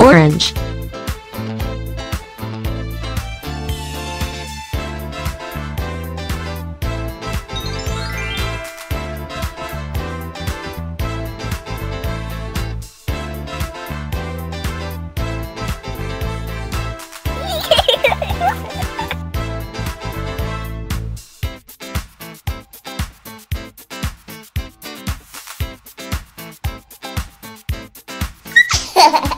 Orange. Blue.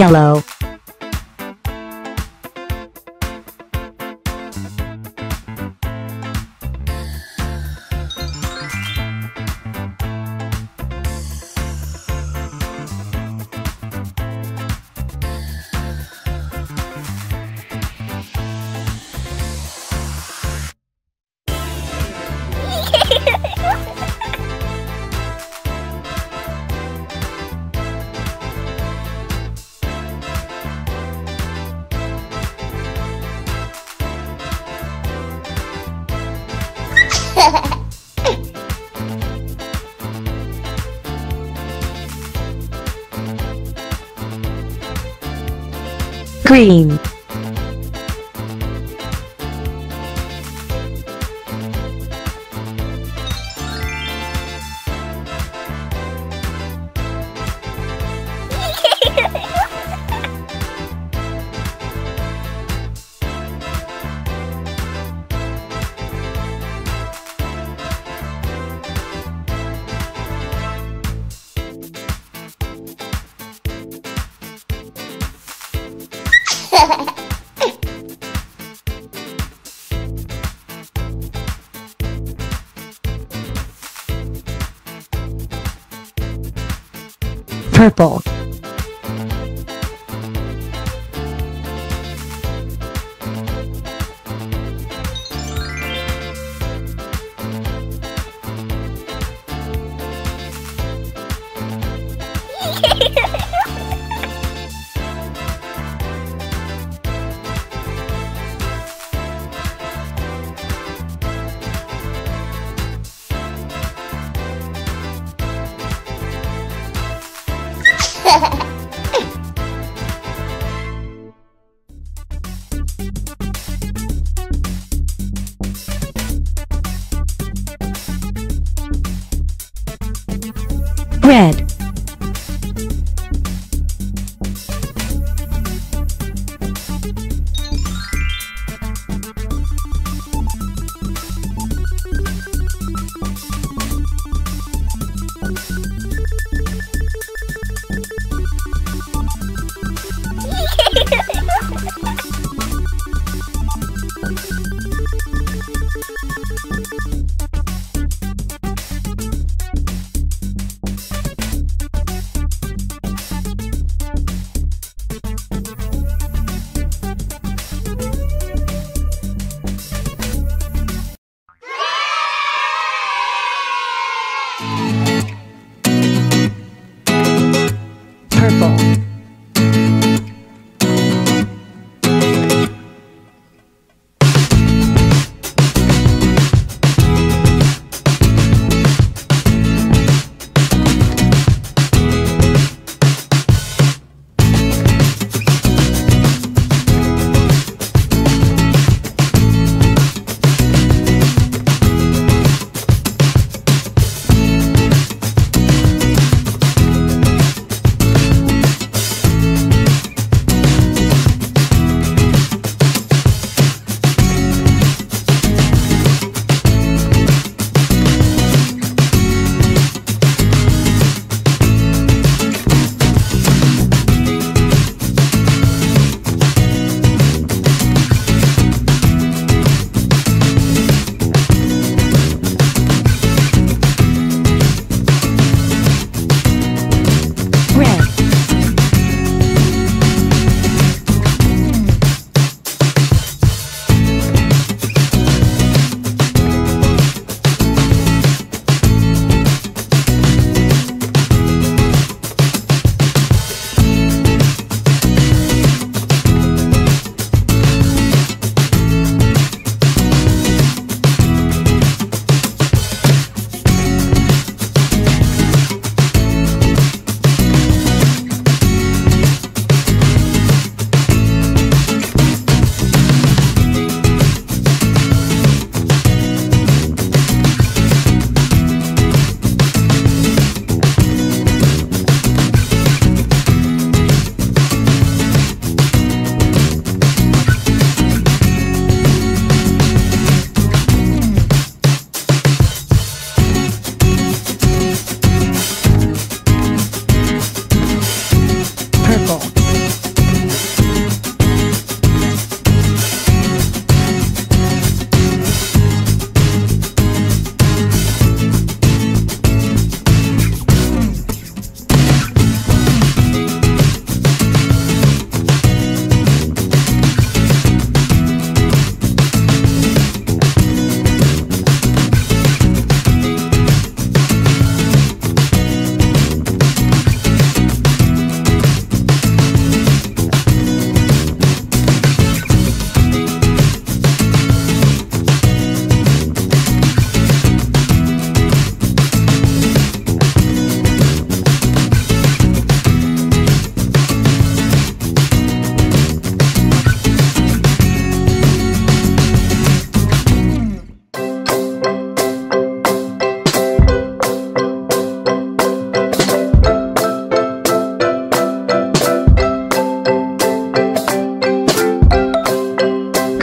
Yellow. Green. Purple. Red. Purple.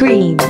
Dream.